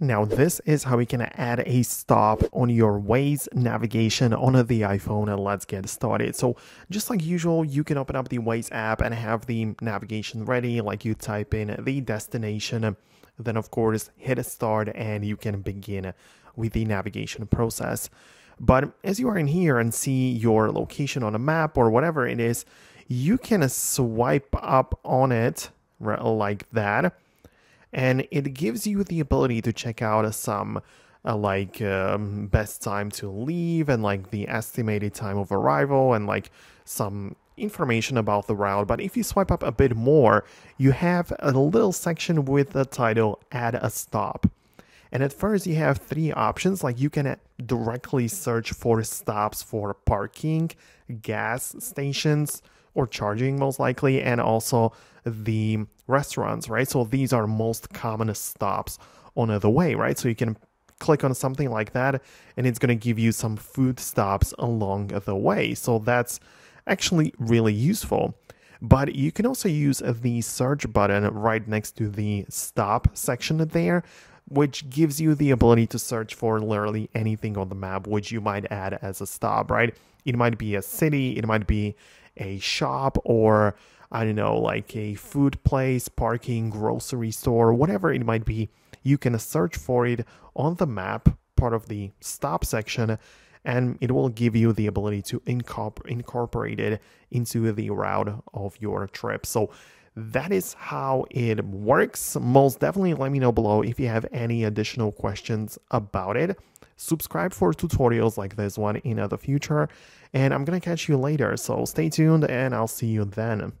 Now, this is how you can add a stop on your Waze navigation on the iPhone and let's get started. So just like usual, you can open up the Waze app and have the navigation ready, like you type in the destination, then of course hit start and you can begin with the navigation process. But as you are in here and see your location on a map or whatever it is, you can swipe up on it like that and it gives you the ability to check out some uh, like um, best time to leave and like the estimated time of arrival and like some information about the route. But if you swipe up a bit more you have a little section with the title add a stop and at first you have three options. Like you can uh, directly search for stops for parking gas stations or charging most likely and also the restaurants right? So these are most common stops on the way right? So you can click on something like that and it's going to give you some food stops along the way. So that's actually really useful. But you can also use the search button right next to the stop section there which gives you the ability to search for literally anything on the map which you might add as a stop right it might be a city it might be a shop or I don't know, like a food place, parking, grocery store, whatever it might be, you can search for it on the map, part of the stop section, and it will give you the ability to incorporate it into the route of your trip. So that is how it works. Most definitely let me know below if you have any additional questions about it. Subscribe for tutorials like this one in the future, and I'm gonna catch you later. So stay tuned, and I'll see you then.